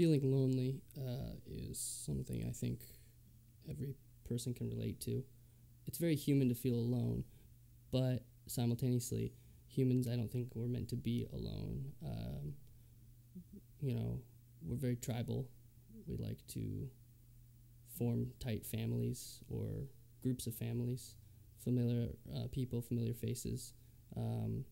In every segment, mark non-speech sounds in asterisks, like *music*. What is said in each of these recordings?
feeling lonely uh, is something I think every person can relate to. It's very human to feel alone, but simultaneously, humans I don't think we're meant to be alone. Um, you know, we're very tribal. We like to form tight families or groups of families, familiar uh, people, familiar faces. Um,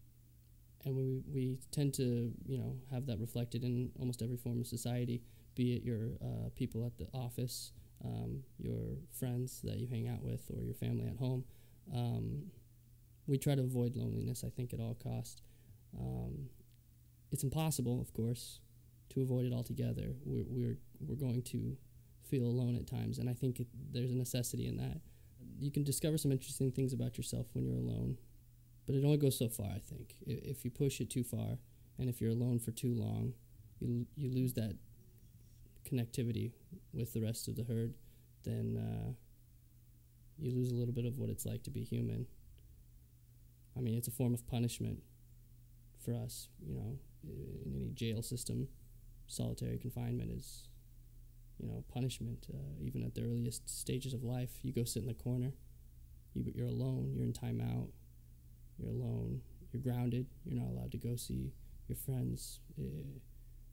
and we, we tend to, you know, have that reflected in almost every form of society, be it your uh, people at the office, um, your friends that you hang out with, or your family at home. Um, we try to avoid loneliness, I think, at all cost. Um, it's impossible, of course, to avoid it altogether. We're, we're, we're going to feel alone at times, and I think it, there's a necessity in that. You can discover some interesting things about yourself when you're alone, but it only goes so far, I think. If you push it too far, and if you're alone for too long, you, you lose that connectivity with the rest of the herd, then uh, you lose a little bit of what it's like to be human. I mean, it's a form of punishment for us, you know, in any jail system. Solitary confinement is, you know, punishment. Uh, even at the earliest stages of life, you go sit in the corner. You, you're alone. You're in timeout. You're alone. You're grounded. You're not allowed to go see your friends.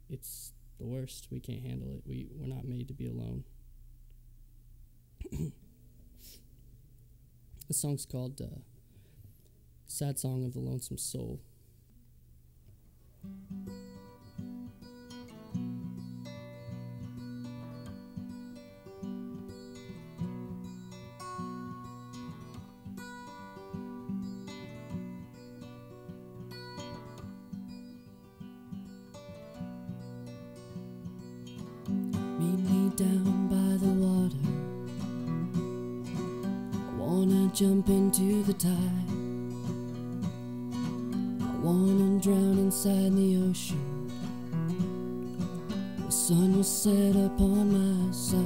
it's the worst. We can't handle it. We we're not made to be alone. *clears throat* the song's called uh, "Sad Song of the Lonesome Soul." Down by the water. I wanna jump into the tide. I wanna drown inside the ocean. The sun will set upon my side.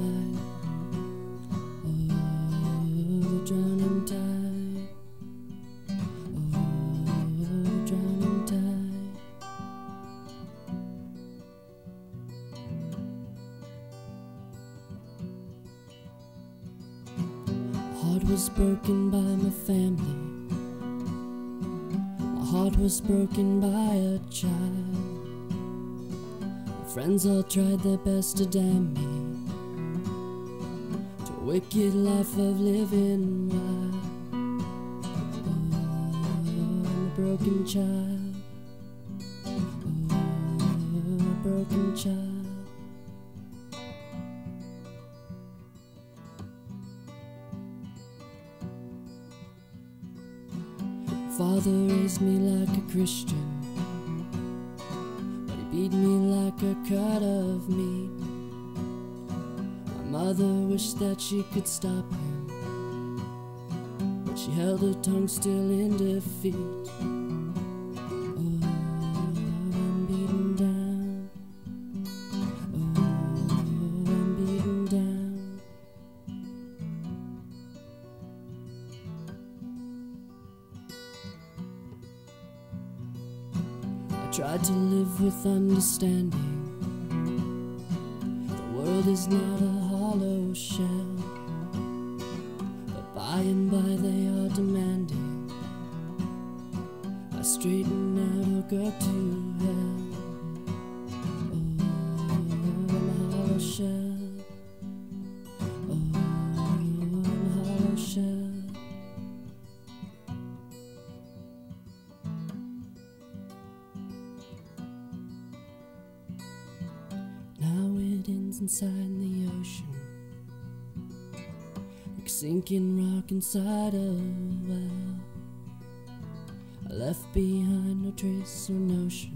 Was broken by my family. My heart was broken by a child. My friends all tried their best to damn me to a wicked life of living wild. Oh, I'm a broken child. Oh, a broken child. Father raised me like a Christian, but he beat me like a cut of meat. My mother wished that she could stop him, but she held her tongue still in defeat. Tried to live with understanding. The world is not a hollow shell, but by and by they are demanding. I straighten out or go to hell. Oh, I'm a hollow shell. Inside the ocean Like sinking rock inside a well. I left behind no trace or notion.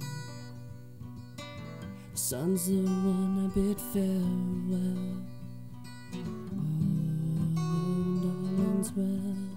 The sun's the one I bid farewell. Oh, is well